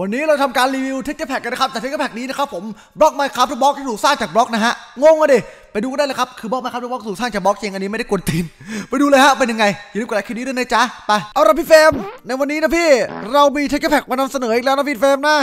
วันนี้เราทำการรีวิว texture pack กันนะครับแต่ texture pack นี้นะครับผมบล็อก Minecraft ทุกบล็อกที่ถูกสร้างจากบล็อกนะฮะงงอะดิไปดูก็ได้เลยครับ คือบล็อก Minecraft ทุกบล็อกถูกสร้างจากบล็อกจริงอันนี้ไม่ได้กวนตีนไปดูเลยฮะเป็นยังไงอย่าลืมกดไลค์คลิปนี้ด้วยนะจ๊ะไปเอาละพี่เฟรมในวันนี้นะพี่ เรามี texture pack มานำเสนออีกแล้วนะพี่เฟรมนะ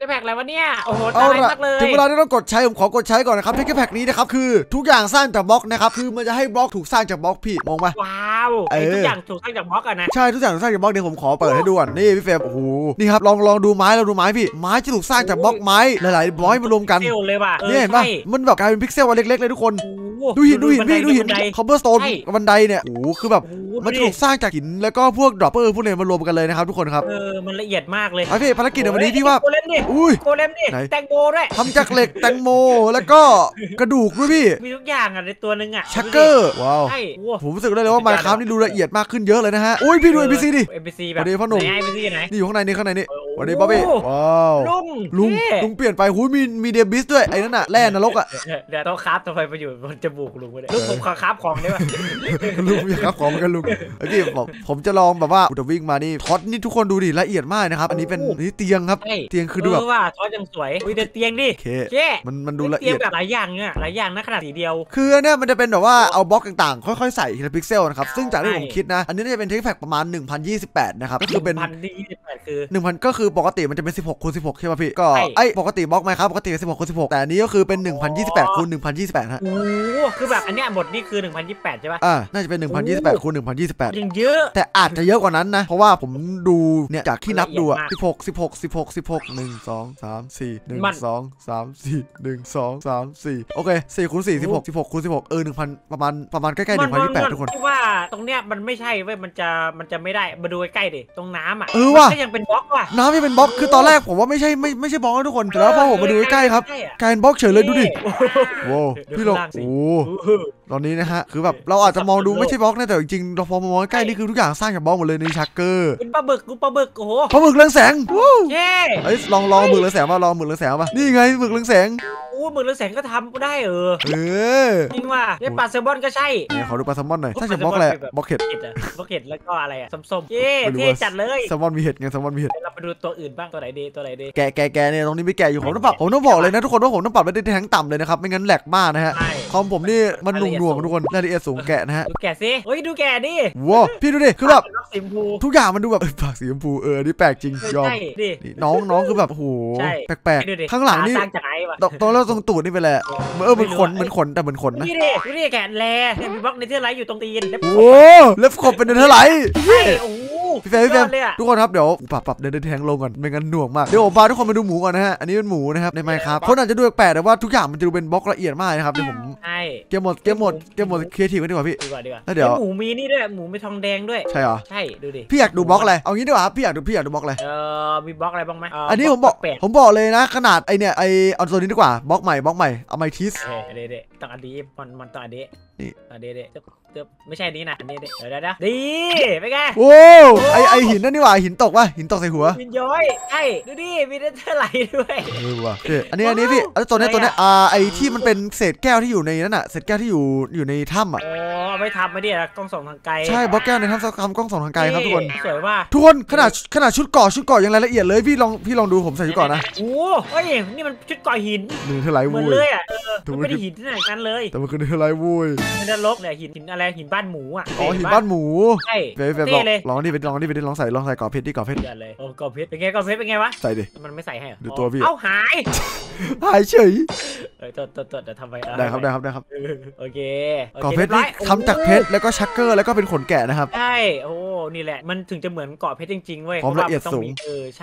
จะแพ็กอะไรวะเนี่ย โอ้โหเอาตายละมากเลยถึงเวลาที่ต้องกดใช้ ผมขอกดใช้ก่อนนะครับ texture pack นี้นะครับ คือทุกอย่างสร้างจากบล็อกนะครับ คือมันจะให้บล็อกถูกสร้างจากบล็อกพี่ มองปะว้าวเออไอ้ทุกอย่างถูกสร้างจากบล็อกอะนะ ใช่ ทุกอย่างถูกสร้างจากบล็อกเดี๋ยวผมขอเปิดให้ดูก่อน นี่พี่เฟรมโอ้โห นี่ครับ ลองลองดูไม้เราดูไม้พี่ ไม้ที่ถูกสร้างจากบล็อกไม้หลายๆบล็อกมารวมกันเซลเลยว่ะออเนี่ยเห็นปะใช่มันแบบกลายเป็นพิกเซลอันเล็กๆเลยทุกคนโอ้โหดูหินดูหินพี่ดูหินบัไคอ b เ e อร์สโตนใช่บันไดเนี่ยโอ้โหคือแบบโอ้โหมันดูถูดิกสร้างจากหินแล้วก็พวก dropper พวกเนี้ยมารวมกันเลยนะครับทุกคนครับเออมันละเอียดมากเลยไอพี่ภารกิจในวันนี้โอ้ยพี่ว่าโกเลมดิอุ้ย golem ดิไหน แตงโมด้วยทำจากเหล็กแตงโมแล้วก็กระดูกด้วยพี่มีทุกอย่างอะในตัวหนึ่งอะ shulker ว้าวใช่โอ้โหผมรู้สึกได้เลยว่า Minecraft นี่ดูละเอียดมากขึ้นเยอะเลยนะฮะอุ้ยพี่ดู NPC ดิ NPC แบบสวัสดีพ่อหนุ่ม ไหน NPC ไหน นี่อยู่ข้างในนี่ข้างในนี่ โอ้โห สวัสดีบ๊อบบี้ว้าวลุงลุงเท่ลุงเปลี่ยนไปหูยมีมี debris ด้วยไอ้นั่นน่ะแร่นรกอะเดี๋ยวต้อง craft ทำไมไปอยู่บนจมูกลุงวะเนี่ยลุงผมขอ craft ของได้ปะลุงอยาก craft ของเหมือนกันลุงไอ้พี่บอกผมจะลองแบบว่าอุตวิ่งมานี่ท็อตนี่ทุกคนดูดิละเอียดมากนะครับอันนี้เป็นนี่เตียงครับใช่เตียงคือดูแบบเว่าทอสยังสวยอุ้ยแต่เตียงดิโอเคเจ๊มันมันดูละเอียดตีงแบบหลายอย่างเนี่ยหลายอย่างนะขนาดสีเดียว คืออันเนี่ยมันจะเป็นแบบว่าเอาบล็อกต่างๆ ค่อยๆใส่ทีละพิกเซลนะครับซึ่งจากที่ใช่ผมคิดนะ อันนี้น่าจะเป็น texture pack ประมาณ 1028 นะครับก็คือเป็นพันที่ยี่สิบแปดคือ1,000ก็คือปกติมันจะเป็น 16คูณ16ใช่ป่ะพี่ก็ใช่ ไอ้ปกติบล็อกไหมครับปกติเป็น16คูณ16 แต่อันนี้ก็คือเป็น 1028คูณ1028ฮะโอ้โหคือแบบอันเนี้ยหมดนี่คือ 1028 ใช่ปะอ่าน่าจะเป็น 1028คูณ1028 ยังเยอะ แต่อาจจะเยอะกว่านั้นนะ เพราะว่าผมดูเนี่ยจากที่นับดูอะละเอียด16 16 16 16 1 2 3 4มัน1 2 3 4 1 2 3 4โอเค4คูณ4 16 16คูณ16เออ1,000ประมาณประมาณใกล้ๆ1,028ทุกคน ที่ว่าตรงเนี้ยมันไม่ใช่เว้ยมันจะมันจะไม่ได้มาดูใกล้ๆดิตรงน้ำอะเออว่ะ มันก็ยังเป็นบล็อกว่ะน้ำที่เป็นบล็อกคือตอนแรกผมว่าไม่ใช่ไม่ไม่ใช่บล็อกนะทุกคนแต่แล้วพอผมมาดูใกล้ๆครับใช่อะกลายเป็นบล็อกเฉยเลยดูดิโอ้โหโว้วเดี๋ยวพี่ลองข้างล่างสิโอ้โอ้โหตอนนี้นะฮะคือแบบเราอาจจะมองดูไม่ใช่บล็อกนะแต่จริงๆเราพอมามองใกล้ๆนี่คือทุกอย่างสร้างจากบล็อกหมดเลยใน shulker เป็นปลาบึกกูปลาบึกโอ้โหปลาหมึกเรืองแสงวู้เย้เอ้ยลองลองหมึกเรืองแสงมาลองหมึกเรืองแสงมานี่ไงหมึกเรืองแสงโอ้หมึกเรืองแสงก็ทำได้เออเออจริงว่ะเนี่ยปลาแซลมอนก็ใช่เนี่ยขอดูปลาแซลมอนหน่อยโอ้ถ้าจะบล็อกอะไรปลาแซลมอนเป็นแบบบล็อกเห็ดเห็ดอะบล็อกเห็ดแล้วก็อะไรอะส้มๆเย้ไม่รู้เท่ว่าจัดเลยแซลมอนมีเห็ดไงแซลมอนมีเห็ดเดี๋ยวเราไปดูตัวอื่นบ้างตัวไหนดีตัวไหนดีแกะแกะแกะเนี่ยตรงนี้ไม่แกะอยู่ผมต้องปรับผมต้องบอกเลยนะทุกคนว่าผมต้องปรับไปได้แทงต่ำเลยนะครับไม่งั้นแหลกมากนะฮะใช่คอมผมนี่มันหน่วงๆทุกคนรายละเอียดสูงแกะนะฮะดูแกะสิเฮ้ยดูแกะดิว้าวพี่ดูดิคือแบบเป็นสีชมพูทุกอย่างมันดูแบบเอ้ยปากสีชมพูเออนี่แปลกจริงยอมใช่ดินี่น้องน้องคือแบบโอ้โหใช่แปลกดูดิๆข้างหลังนี่สร้างจากไหนวะตรงตรงแล้วตรงตูดนี่เป็นแหละไรเออเหมือนขนไม่รู้เหมือนขนแต่เหมือนขนนะนี่ดิดูดิแกะแลเนี่ยมีบล็อก netherite อยู่ตรงตีนแล้วโอ้เล็บขบเป็นเท่าไหร่ใช่โอ้โห พี่เฟรมพี่เฟรมยอดเลยอะทุกคนครับเดี๋ยวปรับปรับเดินแทงลงก่อนไม่งั้นหน่วงมากเดี๋ยวผมพาทุกคนไปดูหมูก่อนนะฮะอันนี้เป็นหมูนะครับใน Minecraft คนอาจจะดูแปลกๆแต่ว่าทุกอย่างมันจะดูเป็นบล็อกละเอียดมากนะครับเดี๋ยวผมใช่ game mode game mode game mode creative กันดีกว่าพี่ดีกว่าดีกว่าแล้วเดี๋ยวหมูมีนี่ด้วยหมูมีทองแดงด้วยใช่เหรอใช่ดูดิพี่อยากดูบล็อกอะไรเอางี้ดีกว่าครับพี่อยากดูพี่อยากดูบล็อกอะไรเออมีบล็อกอะไรบ้างไหมเอันนี้ผมบอกแปดผมบอกเลยนะ ขนาดไอเนี่ยไอเอาตัวนี้ดีกว่าบล็อกใหม่บล็อกใหม่เอาไมทิสเออเด็ดเด็ดต้องอันนี้มันมันต้องอันนี้ นี่อันนี้เด็ดเดี๋ยวไม่ใช่อันนี้นะอันนี้เด็ดเดี๋ยวเดี๋ยวเดี๋ยวดีไปไงโอ้ไอไอหินนั่นนี่หว่าหินตกป่ะหินตกใส่หัวมินย้อยใช่ดูดิมีเทอร์ไลท์ด้วยเออว่ะโอเคอันนี้อันนี้พี่แล้วตัวเนี้ยตัวเนี้ยอ่าไอที่มันเป็นเศษแก้วที่อยู่ในนั่นน่ะเศษแก้วที่อยู่อยู่ในถ้ำอะโอ้ไม่ทำไม่ได้ละกล้องส่องทางไกลใช่บล็อกแก้วในถ้ำทำกล้องส่องทางไกลครับทุกคนสวยว่าทุกคนขนาดขนาดชุดเกราะชุดเกราะยังรายละเอียดเลยพี่ลองพี่ลองดูผมใส่ชุดเกราะนะโอ้เฮ้ยนี่มันชุดก่อหินหนึ่งเท่าไหร่เหมืวุ้อนยเลยอะเออถูกมันไม่ได้หินที่ไหนกันเลย แต่มันคือเท่าไหร่วุ้ยมันนรกเนี่ยหินหินอะไรหินบ้านหมูอะอ๋อหินบ้านหมูใช่เฟยเฟยลองเลยลองนี่ไปลองนี่ไปดิลองใส่ลองใส่กราะเพชรที่เกราะเพชรเดือดเลยโอ้กอเพชรเป็นไงกอเพชรเป็นไงวะใส่ดิมันไม่ใส่ให้เหรอดูตัวพี่เอ้าหายหายเฉยเออตัวตัวตัวเดี๋ยวทำไปได้ครับได้ครับได้ครับโอเคโอเคเกราะเพชรนี่ทำจากเพชรแล้วก็ shulker แล้วก็เป็นขนแกะนะครับใช่โอ้นี่แหละมันถึงจะเหมือนเกราะเพชรจริงๆเว้ยความละเอียดสูง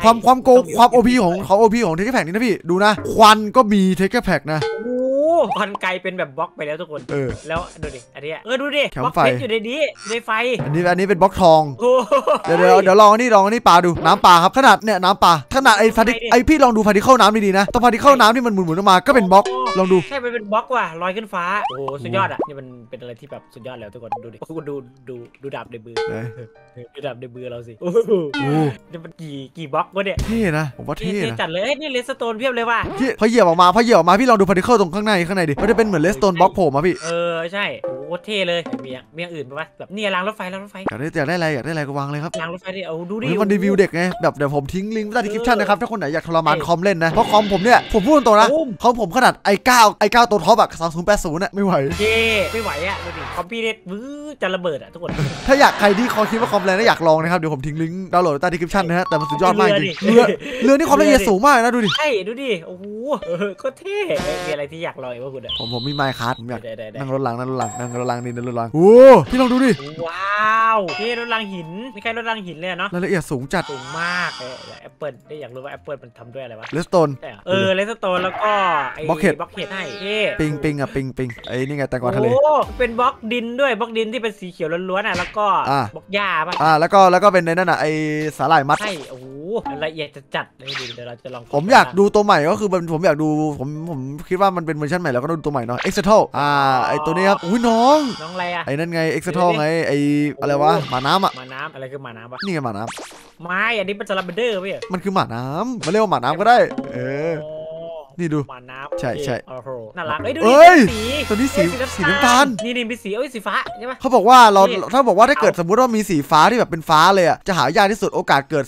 ความความโกความ OP ของของ OP ของ texture pack นี่นะพี่ดูนะควันก็มี texture pack นะโอ้ควันไกลเป็นแบบบล็อกไปแล้วทุกคน เออ แล้วดูดิ อันเนี้ยเออดูดิแคมป์บล็อกไฟเพชรอยู่ในนี้อยู่ในไฟ อันนี้อันนี้เป็นบล็อกทองโอ้เดี๋ยวเดี๋ยวเดี๋ยวลองอันนี่ลองอันนี่ปลาดูน้ำปลาครับขนาดเนี่ยน้ำปลาขนาดไอ้ parti ไอ้พี่ลองดู particle น้ำดีๆนะตัว particle น้ำที่มันหมุนๆออกมาก็เป็นบล็อกลองดูใช่มันเป็นบล็อกว่ะลอยขึ้นฟ้าโอ้โหสุดยอดอะนี่มันเป็นอะไรที่แบบสุดยอดแล้วทุกคนดูดิคุณดูดูดูดาบในมือไหนดูดาบในมือเราสิโอ้โหโอ้นี่มันกี่กี่บล็อกวะเนี่ยเท่นะผมว่าเท่เท่นะจัดเลยเอ้ยนี่ redstone เพียบเลยว่ะพี่พอเหยียบออกมาพอเหยียบออกมาพี่ลองดู particle ตรงข้างในข้างในดิ มันจะเป็นเหมือน redstone block โผล่มาพี่ เออ ใช่โอ้โคตรเท่เลยมีอย่างมีอย่างอื่นปะวะแบบเนี่ยรางรถไฟรางรถไฟอยากได้อยากได้อะไรอยากได้อะไรก็วางเลยครับรางรถไฟดิเอาดูดิเฮ้ยมันรีวิวเด็กไงแบบเดี๋ยวผมทิ้งลิงก์ใต้ description เออนะครับถ้าคนไหนอยากทรมานเออคอมเล่นนะเพราะคอมผมเนี่ยผมพูดตรงๆนะอุ้มของผมขนาด i9 i9 ตัวท็อปอะ3080น่ะไม่ไหวเท่ไม่ไหวอะดูดิคอมพิวเตอร์วื้อจะระเบิดอะทุกคนถ้าอยากใครที่เขาคิดว่าคอมแรงและอยากลองนะครับเดี๋ยวผมทิ้งลิงก์ดาวน์โหลดใต้ description นะฮะแต่มันสุดยอดมากจริงเรืเรืออดิเรือนี่ความละเอียดสูงมากนะดูดิใช่ดูดิโอ้โหเออก็เท่เอ้ยมีอะไรที่อยากลองอีกว่าคุณอะผมผมมี minecart ผมอยากได้ได้ได้นั่งรถหลังนั่งรถหลังนั่งรถหลังนี่นั่งรถหลังโอ้พี่ลองดูดิว้าวนี่รถรางหินนี่แค่รถรางหินเลยอะเนาะรายละเอียดสูงจัดสูงมากเออแอปเปิลได้อยากรู้ว่าแอปเปิลมันทำด้วยอะไรวะ redstone ใช่เหรอเออ redstone แล้วก็ไอ้ Bucket บล็อกเห็ดให้เท่ปิงปิงอะปิงปิงไอ้นี่ไงแตงกวาทะเลโอ้เป็นบล็อกดินด้วยบล็อกดินที่เป็นสีเขียวล้วนๆอะแล้วก็อะบล็อกหญ้าป่ะอ่าแล้วก็แล้วก็เป็นในนั่นน่ะไอ้สาหร่ายมัดใช่โอ้โห ละเอียดจัดๆเลยดิเดี๋ยวเราจะลองผมอยากดูตัวใหม่ก็คือมันผมอยากดูผมผมคิดว่ามันเป็นเวอร์ชันใหม่แล้วก็ดูตัวใหม่เนาะ e x c e t a l อ่าไอ้ตัวนี้ครับอุ้ยน้อง น้องอะไรอะไอ้นั่นไง e x c e t a l ไงไอ้อะไรวะหมาน้ำอะหมาน้ำอะไรคือหมาน้ำปะนี่ไงหมาน้ไม่อันนี้เป็นซาลาแมนเดอร์ไม่เหรอำมันคือหมาน้ำมันเรียกว่าหมาน้ำก็ได้ เออโนี่ดูหมาน้ำใช่ใช่โอ้โหน่ารักเอ้ยดูเอ้ดิยเป็นสีตัวนี้สีเอ้ยสีน้ำตาล นี่นี่มีสีเอ้ยสีฟ้าใช่ปะ เขาบอกว่าเรานี่ ถ้าบอกว่าถ้าเกิดสมมุติว่ามีสีฟ้าที่แบบเป็นฟ้าเลยอะจะหายากที่สุดโอกาสเกิด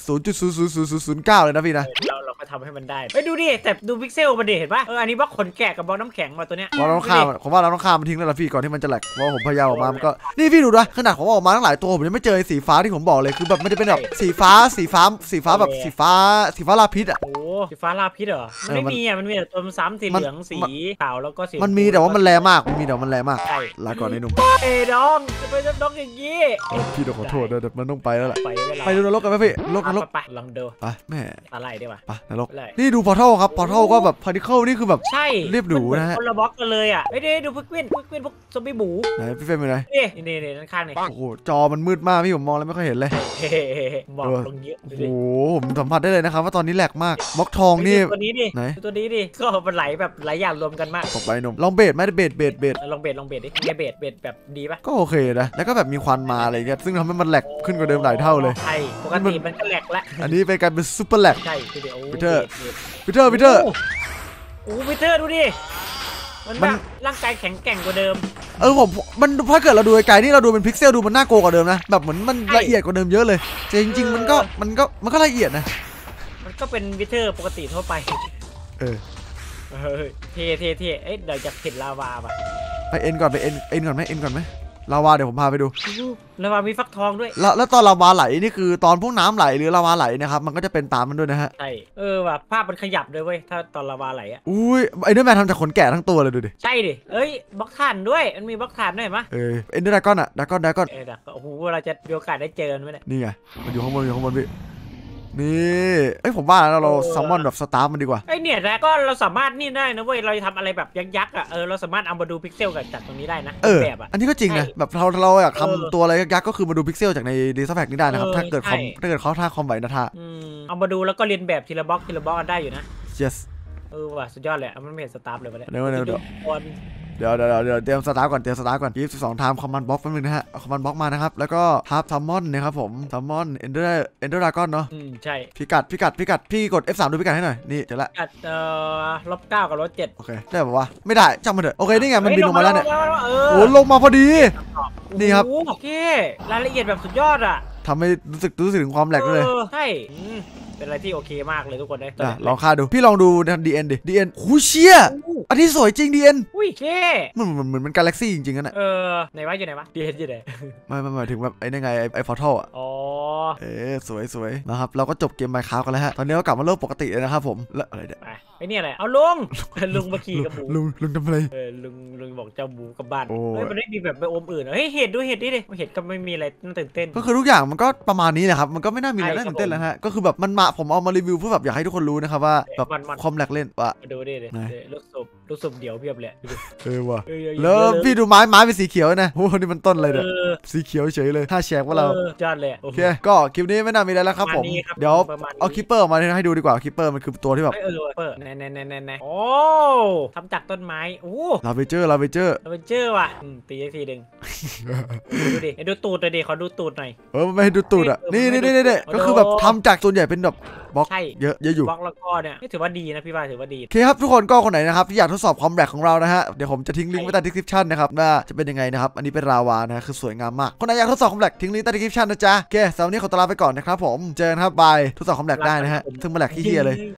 0.00009 เลยนะพี่นะ เราเรา ก็ทำให้มันได้เอ้ยดูดิแต่ดูพิกเซลมันดิเห็นปะเอออันนี้บล็อกขนแกะกับบล็อกน้ำแข็งมาตัวเนี้ยว่าเราต้องฆ่ามันผมว่าเราต้องฆ่ามันทิ้งแล้วล่ะพี่ก่อนที่มันจะแหลกเพราะว่าผมพยายามออกมามันก็นี่พี่ดูนะขนาดผมออกมาตั้งหลายตัวผมยังไม่เจอไอ้สีฟ้าที่ผมบอกเลยคือแบบมันจะเป็นแบบสีฟ้าสีฟ้าสีฟ้าแบบสีฟ้าสีฟ้า lapis อะโอ้สีฟ้า lapis เหรอมันเออมันไม่มีอะมันมีแต่ตัวซ้ำสีมันเหลืองสีมันขาวแล้วก็สีมันมีแต่ว่ามันแรงมากมันมีแต่ว่ามันแรงมากใช่ลาก่อนไอ้หนุ่มเอ้ยน้องจะไปจะน้องอย่างงี้พี่ต้องขอโทษด้วยแต่มันต้องไปแล้วแหละไปเวลาไปดูนรกกันไหมพี่นรกนรกไปลองดูไปแม่อะไรดีวะไปนรก อะไร นี่ดู portal ครับ portal ก็แบบ particle นี่คือแบบ ใช่เรียบหรูนะฮะมัเหมือคนละบล็อกกันเลยอะเอ้ยเดี๋ยวดูพวกเว้นพวกเว้นพวกซอมบี้หมูไหนพี่เฟรมเป็นไงนี่นี่นี่ด้านข้างนี่โอ้โห จอมันมืดมากพี่ผมมองแล้วไม่ค่อยเห็นเลย เฮ้ๆบอกลงเยอะโอ้ดูโหดิผมสัมผัสได้เลยนะครับว่าตอนนี้แหลกมากบล็อกทองนี่ ตัวนี้ดิไหนตัวนี้ดิก็มันไหลแบบหลายอย่างรวมกันมากตกไปหนุ่มลองเบสไหมเบสเบสเบสลองเบสลองเบสดิเนี่ยเบสเบสแบบดีปะก็โอเคนะ แล้วก็แบบมีควันมาอะไรเงี้ย ซึ่งทำให้มันแหลกขึ้นกว่าเดิมหลายเท่าเลย ใช่ปกติมันก็แหลกละ อันนี้เป็นการเป็นซูเปอร์แหลก ใช่ดูดิโอ้ปีเตอร์บสพีเตอร์พีเตอร์ โอ้ปีเตอร์ดูดิ มันมันแบบร่างกายแข็งแกร่งกว่าเดิม เออผมมันถ้าเกิดเราดูไกลๆนี่เราดูเป็นพิกเซลดูมันน่ากลัวกว่าเดิมนะ แบบเหมือนมันใช่ละเอียดกว่าเดิมเยอะเลยแต่จริง ๆ มันก็มันก็มันก็ละเอียดนะ มันก็เป็น Wither ปกติทั่วไป เออเฮ้ยเท่เท่เท่เอ้ยเดี๋ยวจะเห็นลาวาป่ะไปเอ็นก่อนไปเอ็นเอ็นก่อนไหมเอ็นก่อนไหม ลาวาเดี๋ยวผมพาไปดูลาวามีฟักทองด้วย แล้วแล้วตอนลาวาไหลนี่คือตอนพวกน้ำไหลหรือลาวาไหลนะครับมันก็จะเป็นตามมันด้วยนะฮะใช่เออว่ะภาพมันขยับเลยเว้ยถ้าตอนลาวาไหลอะอุ้ยไอ้ Enderman ทำจากขนแกะทั้งตัวเลยดูดิใช่ดิเอ้ยบล็อกถ่านด้วยมันมีบล็อกถ่านด้วยเห็นปะเออ Ender Dragon อะ Dragon Dragon เออแต่โอ้โหเราจะมีโอกาสได้เจอมันไหมเนี่ยนี่ไงมันอยู่ข้างบนอยู่ข้างบนพี่ นี่เอ้ยผมว่าเราเราเออ summon แบบสตาร์มันดีกว่าไอยเนี่ยนะก็เราสามารถนี่ได้นะเว้ยเราจะทำอะไรแบบยักษ์ๆอะเออเราสามารถเอามาดูพิกเซลกันจากตรงนี้ได้นะเออแบบอะอันนี้ก็จริงนะใช่แบบเราเราอยากเออทำตัวอะไรยักษ์ๆก็คือมาดูพิกเซลจากในดีสแฟกนี้ได้นะครับเออถ้าเกิดคอมใช่ถ้าเกิดเขาท่าคอมไหวนะท่าอืมเอามาดูแล้วก็เรียนแบบทีละบล็อกทีละบล็อกกันได้อยู่นะ yes เออว่ะสุดยอดเลยอะมันไม่เห็นสตาร์ฟเลยวะเนี่ยเดี๋ยวเดี๋ยว เดี๋ยวบอลเดี๋ยวเดี๋ยวเดี๋ยวเตรียมสตาร์ทก่อนเตรียมสตาร์ทก่อนยี่สิบสองไทม์คอมมานด์บล็อกแป๊บนึงนะฮะคอมมานด์บล็อกมานะครับแล้วก็ฮาร์ปซัมมอนนะครับผมซัมมอนเอนเดอร์เอนเดอร์ดากอนเนาะอืมใช่พิกัดพิกัดพิกัดพี่กด F3 ดูพิกัดให้หน่อยนี่เจอละกัดเอ่อลบเก้ากับลบเจ็ดโอเคได้ป่าวะไม่ได้จำมันเถอะโอเคนี่ไงมันบินลงมาแล้วเนี่ยเออโอ้ลงมาพอดี นี่ครับโอ้โหโอเครายละเอียดแบบสุดยอดอะทำให้รู้สึกรู้สึกถึงความแหลกด้วยเลยออใช่อืมเป็นอะไรที่โอเคมากเลยทุกคนได้อะลองค่าดูพี่ลองดู The End ดิ The End หูเชี่ย อู้อันนี้สวยจริง The End อุ้ยเท่มันเหมือนเหมือนมันกาแล็กซี่จริงๆกันอะเออไหนวะอยู่ไหนวะดีเห็นอยู่ไหนไม่ไม่หมายถึงแบบไอ้นี่ไงไอ้ไอ้ portal อะอ๋อเอ๊สวยสวยนะครับเราก็จบเกม Minecraft กันแล้วฮะตอนนี้ก็กลับมาโลกปกติเลยนะครับผมแล้วอะไรเนี่ยไปไอ้นี่อะไรเอาลุงลุงมาขี่กับหมูลุงลุงทำอะไรเออลุงลุงบอกเจ้าหมูกลับบ้านโอ้เฮ้ยมันไม่มีแบบไปอมอื่นเหรอเฮ้ยเห็ดดูเห็ดดิดิเห็ดก็ไม่มีอะไรน่าตื่นเต้น ก็คือทุกอย่างมันก็ประมาณนี้แหละครับมันก็ไม่น่ามีอะไรใช่น่าครับตื่นเต้นแล้วฮะก็คือแบบมันมาผมเอามารีวิวเพื่อแบบอยากให้ทุกคนรู้นะครับว่าแบบมันมันความแหลกเล่นว่าดูดิดิไหนเออลูกศพ ลูกศพเดี่ยวเพียบเลยดูดิเออว่ะเออเยอะแล้วเยอะเยพี่ดูไม้ไม้เป็นสีเขียวนะโอ้โหนี่มันต้นอะไรเนี่ยเออสีเขียวเฉยเลยถ้าแชร์ว่าเราออยอดเลยโอโอเคเคก็คลิปนี้ไม่น่ามีอะไรแล้วครับผมประมาณนี้ครับเดี๋ยวประมาณนี้เอาคิปเปอร์ออกมาให้ดูดีกว่าคิปเปอร์มันคือตัวที่แบบเออเปิดแน่แน่แน่แน่แน่โอ้ทำจากต้นไม้โอ้ลาเวเจอร์ลาเวเจอร์เราเป็นเจอร์ว่ะอืมตีอีกทีหนึ่งดูดิไอ้ดูตูดเลยดิขอดูตูดหน่อยเออมันไม่ให้ดูตูดอะเออนี่มันไม่นี่ดูนี่นี่ตูดก็คือแบบโอ้ทำจากส่วนใหญ่เป็นแบบ บล็อกใช่ เยอะเยอะอยู่ บล็อกแล้วก็เนี่ยนี่ถือว่าดีนะพี่ว่าถือว่าดี โอเคครับทุกคนก็คนไหนนะครับที่อยากทดสอบความแรงของเรานะฮะเดี๋ยวผมจะทิ้งลิงก์ไว้ใต้ description นะครับว่าจะเป็นยังไงนะครับอันนี้เป็นราวานะฮะคือสวยงามมากคนไหนอยากทดสอบความแรงทิ้งลิงก์ใต้ description นะจ๊ะโอเคสำหรับวันนี้ขอตัวลาไปก่อนนะครับผมเจอกันครับบายทดสอบความแรงได้นะฮะซึ่งมาแหลกขี้เกียจเลย